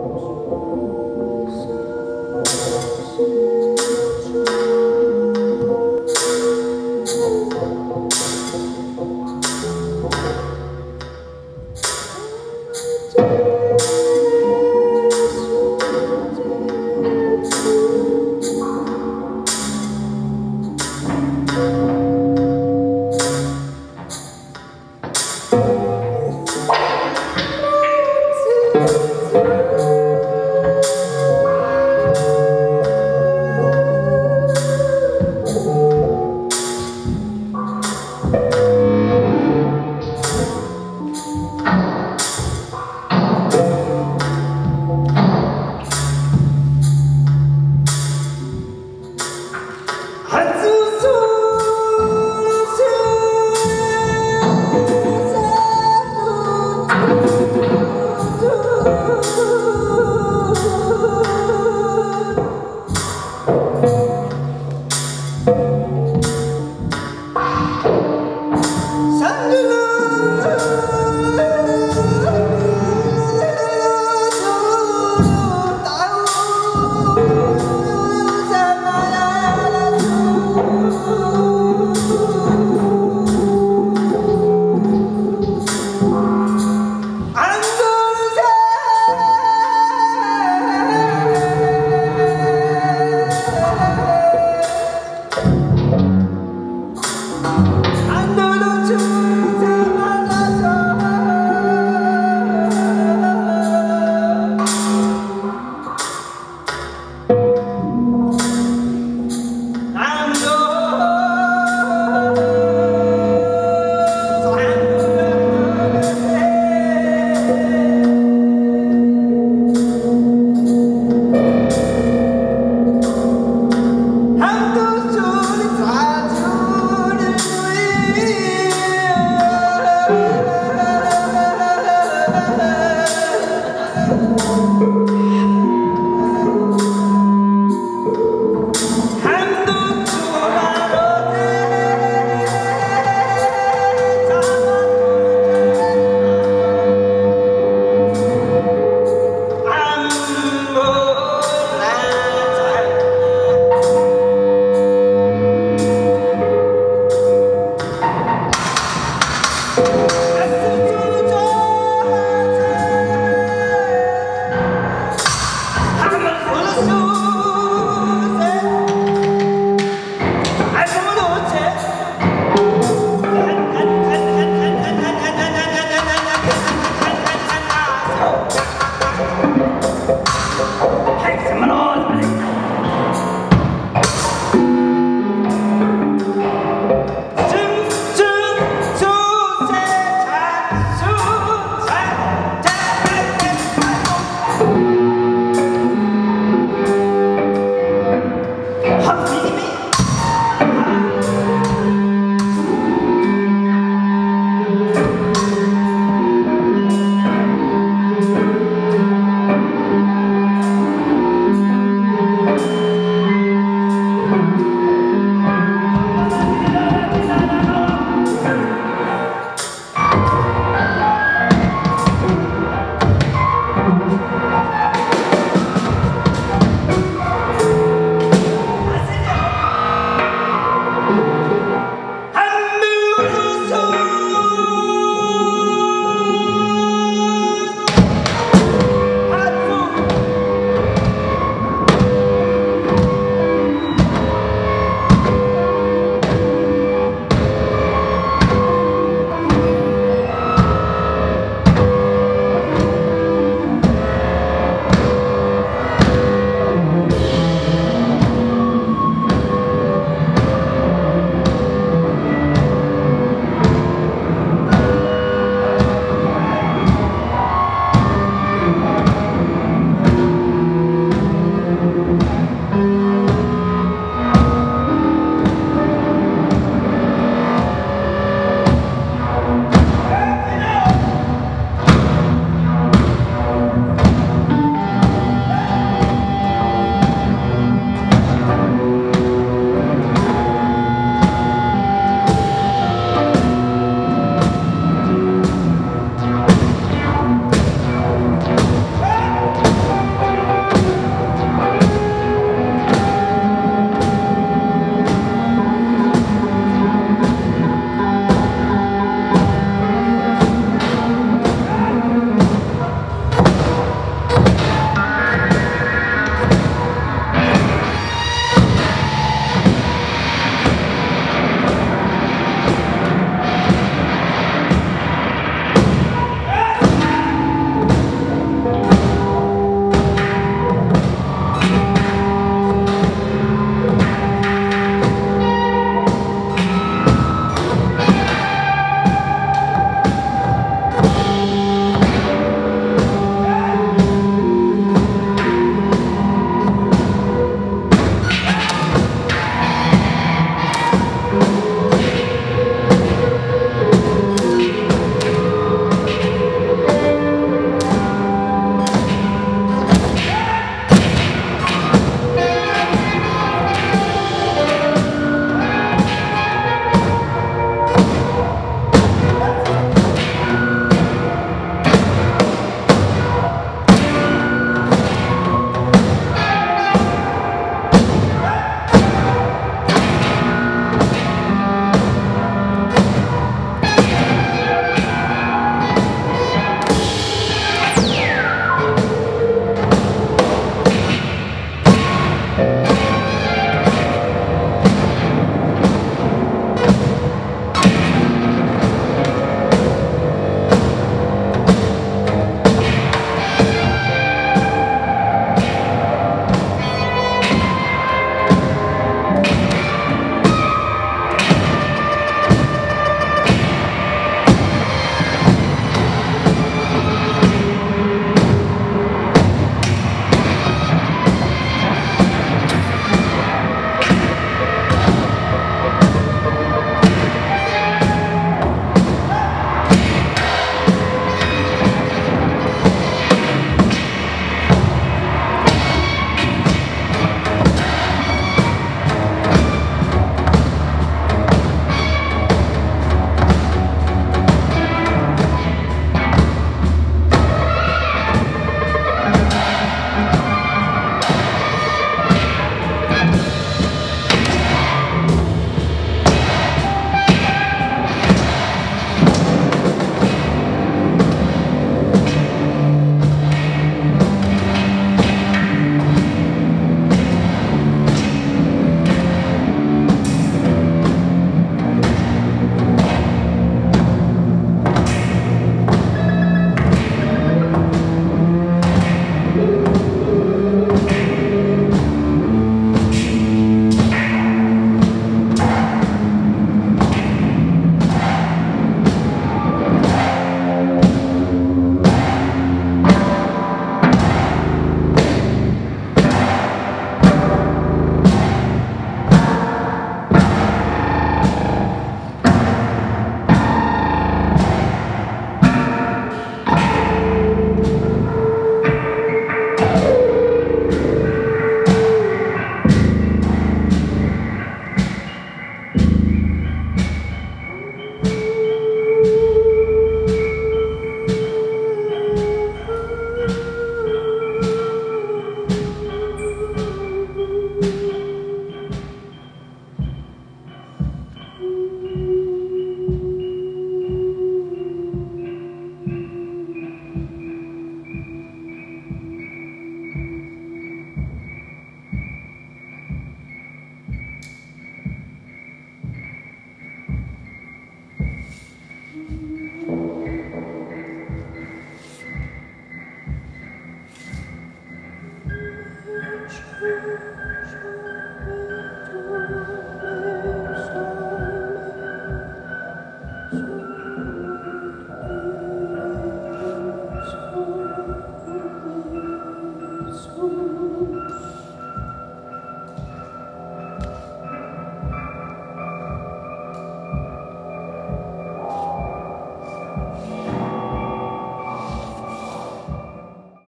Música